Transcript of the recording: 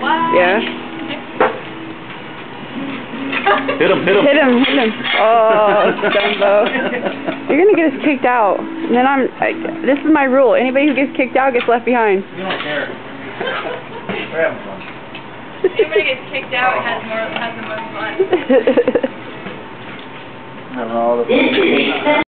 Yeah. Hit him, hit him. Hit him, hit him. Oh, Dumbo. You're gonna get us kicked out. And then I'm, I, this is my rule. Anybody who gets kicked out gets left behind. You don't care. We're having fun. Anybody gets kicked out has more has the most fun. Having all the